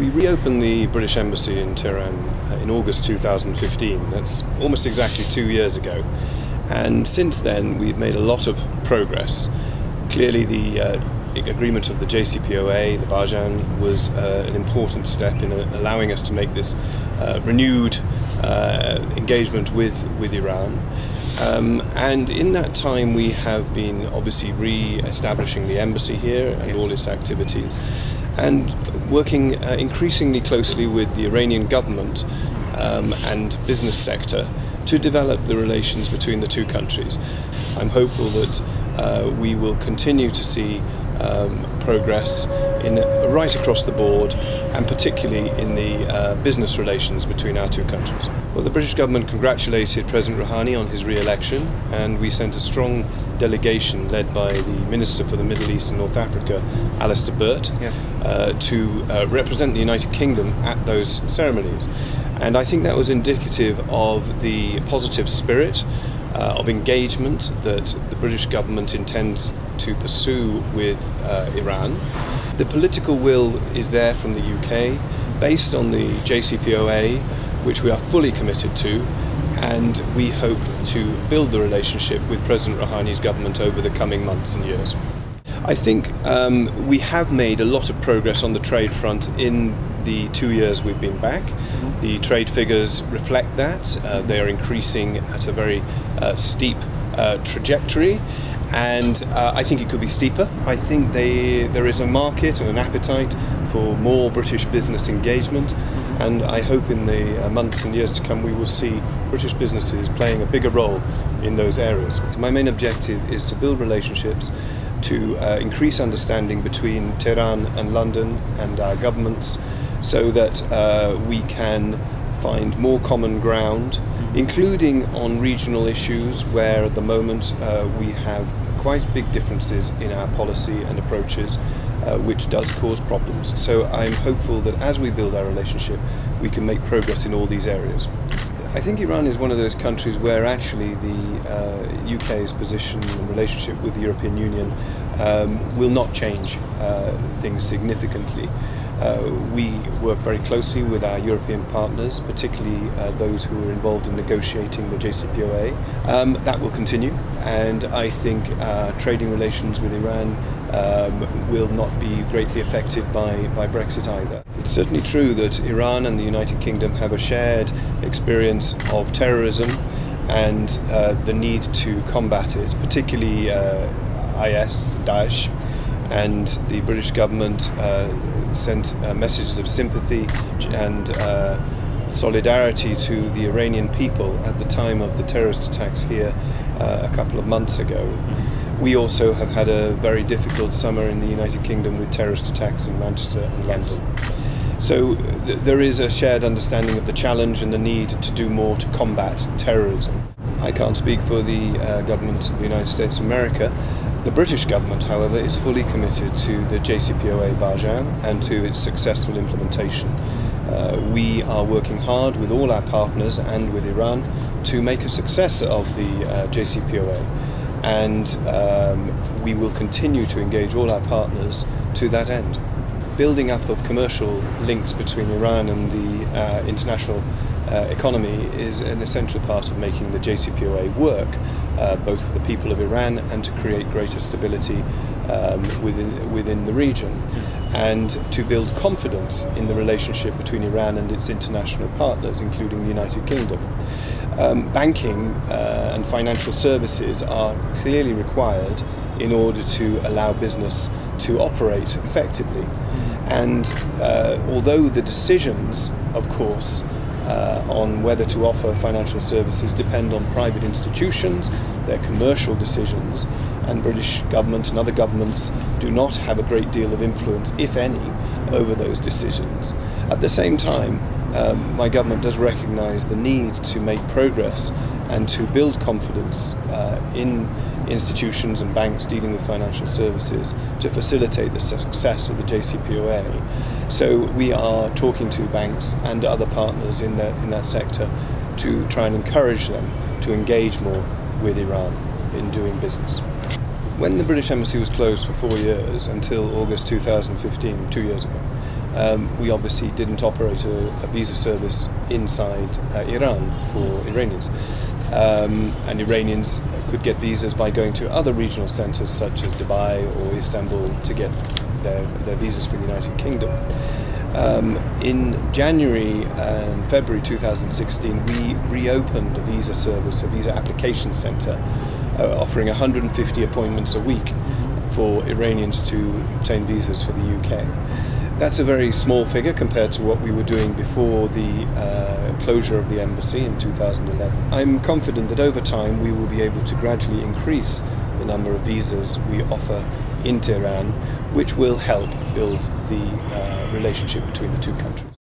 We reopened the British Embassy in Tehran uh, in August 2015. That's almost exactly two years ago. And since then, we've made a lot of progress. Clearly, the uh, agreement of the JCPOA, the Barjam, was uh, an important step in uh, allowing us to make this uh, renewed uh, engagement with, with Iran. Um, and in that time, we have been obviously re establishing the embassy here and all its activities and working uh, increasingly closely with the Iranian government um, and business sector to develop the relations between the two countries. I'm hopeful that uh, we will continue to see um, progress in right across the board, and particularly in the uh, business relations between our two countries. Well, the British government congratulated President Rouhani on his re-election, and we sent a strong delegation led by the Minister for the Middle East and North Africa, Alistair Burt, yeah. uh, to uh, represent the United Kingdom at those ceremonies. And I think that was indicative of the positive spirit uh, of engagement that the British government intends to pursue with uh, Iran. The political will is there from the UK based on the JCPOA, which we are fully committed to, and we hope to build the relationship with President Rouhani's government over the coming months and years. I think um, we have made a lot of progress on the trade front in the two years we've been back. Mm-hmm. The trade figures reflect that. Uh, they are increasing at a very uh, steep uh, trajectory. And uh, I think it could be steeper. I think they, there is a market and an appetite for more British business engagement. And I hope in the uh, months and years to come we will see British businesses playing a bigger role in those areas. My main objective is to build relationships to uh, increase understanding between Tehran and London and our governments so that uh, we can find more common ground, including on regional issues where at the moment uh, we have quite big differences in our policy and approaches, uh, which does cause problems. So I'm hopeful that as we build our relationship, we can make progress in all these areas. I think Iran is one of those countries where actually the uh, UK's position and relationship with the European Union um, will not change uh, things significantly. Uh, we work very closely with our European partners, particularly uh, those who are involved in negotiating the JCPOA. Um, that will continue, and I think uh, trading relations with Iran um, will not be greatly affected by, by Brexit either. It's certainly true that Iran and the United Kingdom have a shared experience of terrorism and uh, the need to combat it, particularly uh, IS, Daesh, and the British government uh, sent uh, messages of sympathy and uh, solidarity to the Iranian people at the time of the terrorist attacks here uh, a couple of months ago. We also have had a very difficult summer in the United Kingdom with terrorist attacks in Manchester and London. So th- there is a shared understanding of the challenge and the need to do more to combat terrorism. I can't speak for the uh, government of the United States of America, the British government, however, is fully committed to the JCPOA Barjam and to its successful implementation. Uh, we are working hard with all our partners and with Iran to make a success of the uh, JCPOA. And um, we will continue to engage all our partners to that end. Building up of commercial links between Iran and the uh, international uh, economy is an essential part of making the JCPOA work uh, both for the people of Iran and to create greater stability um, within, within the region, and to build confidence in the relationship between Iran and its international partners, including the United Kingdom. Um, banking uh, and financial services are clearly required in order to allow business to operate effectively. And uh, although the decisions, of course, uh, on whether to offer financial services depend on private institutions, their commercial decisions, and British government and other governments do not have a great deal of influence, if any, over those decisions. At the same time, um, my government does recognise the need to make progress and to build confidence uh, in institutions and banks dealing with financial services to facilitate the success of the JCPOA. So we are talking to banks and other partners in that, in that sector to try and encourage them to engage more with Iran in doing business. When the British Embassy was closed for four years until August 2015, two years ago, um, we obviously didn't operate a, a visa service inside uh, Iran for Iranians. Um, and Iranians could get visas by going to other regional centres such as Dubai or Istanbul to get their, their visas for the United Kingdom. Um, in January and February 2016, we reopened a visa service, a visa application centre, uh, offering 150 appointments a week for Iranians to obtain visas for the UK. That's a very small figure compared to what we were doing before the uh, closure of the embassy in 2011. I'm confident that over time we will be able to gradually increase the number of visas we offer in Tehran, which will help build the uh, relationship between the two countries.